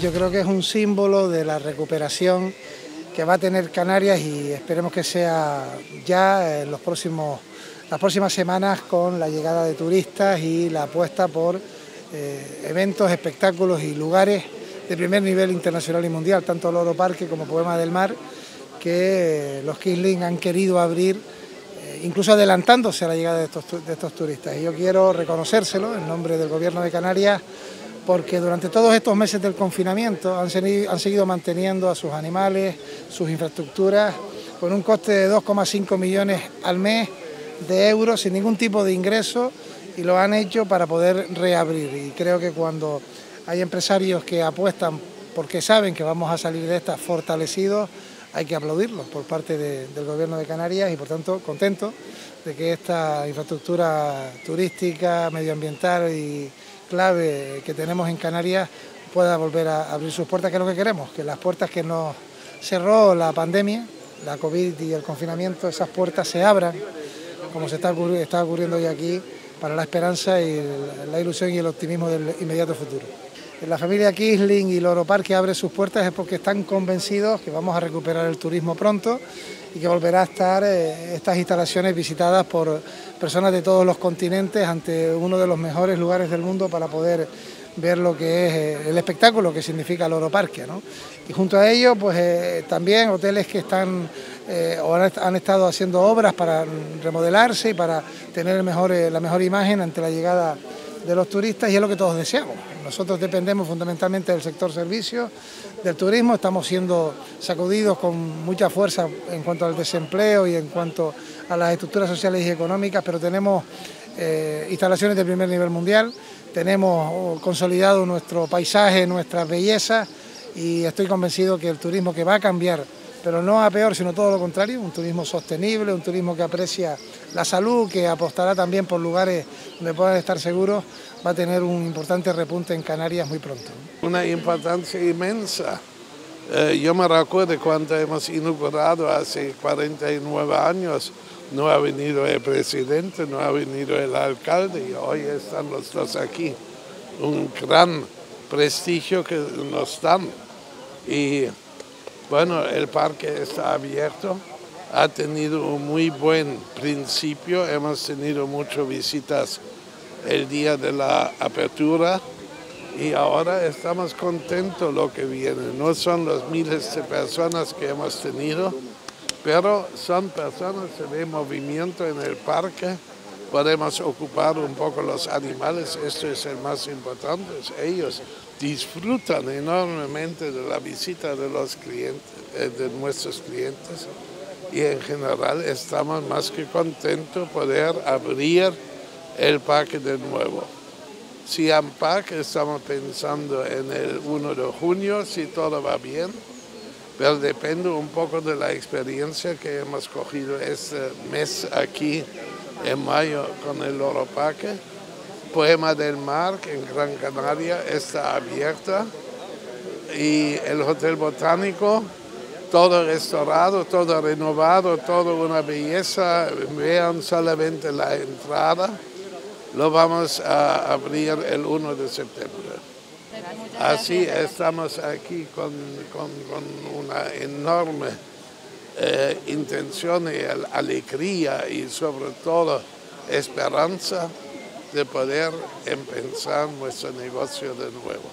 yo creo que es un símbolo de la recuperación que va a tener Canarias y esperemos que sea ya en los próximos, las próximas semanas con la llegada de turistas y la apuesta por eh, eventos, espectáculos y lugares de primer nivel internacional y mundial, tanto Loro Parque como Poema del Mar, que los Kisling han querido abrir, eh, incluso adelantándose a la llegada de estos, de estos turistas. Y yo quiero reconocérselo en nombre del Gobierno de Canarias porque durante todos estos meses del confinamiento han, seguido manteniendo a sus animales, sus infraestructuras, con un coste de 2,5 millones al mes de euros, sin ningún tipo de ingreso, y lo han hecho para poder reabrir. Y creo que cuando hay empresarios que apuestan porque saben que vamos a salir de esta fortalecidos, hay que aplaudirlos por parte del Gobierno de Canarias y por tanto contento de que esta infraestructura turística, medioambiental y clave que tenemos en Canarias pueda volver a abrir sus puertas, que es lo que queremos, que las puertas que nos cerró la pandemia, la COVID y el confinamiento, esas puertas se abran, como se está, ocurriendo hoy aquí, para la esperanza y la ilusión y el optimismo del inmediato futuro. La familia Kisling y Loro Parque abre sus puertas es porque están convencidos que vamos a recuperar el turismo pronto y que volverá a estar eh, estas instalaciones visitadas por personas de todos los continentes ante uno de los mejores lugares del mundo para poder ver lo que es eh, el espectáculo que significa el Oro Parque. Y junto a ello, pues eh, también hoteles que están o han, estado haciendo obras para remodelarse y para tener la mejor imagen ante la llegada de los turistas y es lo que todos deseamos. Nosotros dependemos fundamentalmente del sector servicios, del turismo, estamos siendo sacudidos con mucha fuerza en cuanto al desempleo y en cuanto a las estructuras sociales y económicas, pero tenemos eh, instalaciones de primer nivel mundial, tenemos consolidado nuestro paisaje, nuestra belleza y estoy convencido que el turismo que va a cambiar pero no a peor, sino todo lo contrario, un turismo sostenible, un turismo que aprecia la salud, que apostará también por lugares donde puedan estar seguros, va a tener un importante repunte en Canarias muy pronto. Una importancia inmensa. Eh, yo me recuerdo cuando hemos inaugurado hace 49 años, no ha venido el presidente, no ha venido el alcalde y hoy están los dos aquí. Un gran prestigio que nos dan. Y bueno, el parque está abierto, ha tenido un muy buen principio, hemos tenido muchas visitas el día de la apertura y ahora estamos contentos lo que viene. No son los miles de personas que hemos tenido, pero son personas que ven movimiento en el parque, podemos ocupar un poco los animales, esto es el más importante, ellos disfrutan enormemente de la visita de los clientes, eh, de nuestros clientes y en general estamos más que contentos poder abrir el parque de nuevo. Siam Park estamos pensando en el 1 de junio si todo va bien, pero depende un poco de la experiencia que hemos cogido este mes aquí en mayo con el Oro Parque Poema del Mar, que en Gran Canaria está abierta, y el Hotel Botánico, todo restaurado, todo renovado, todo una belleza. Vean solamente la entrada. Lo vamos a abrir el 1 de septiembre. Así estamos aquí con, una enorme eh, intención y alegría y sobre todo esperanza de poder empezar nuestro negocio de nuevo.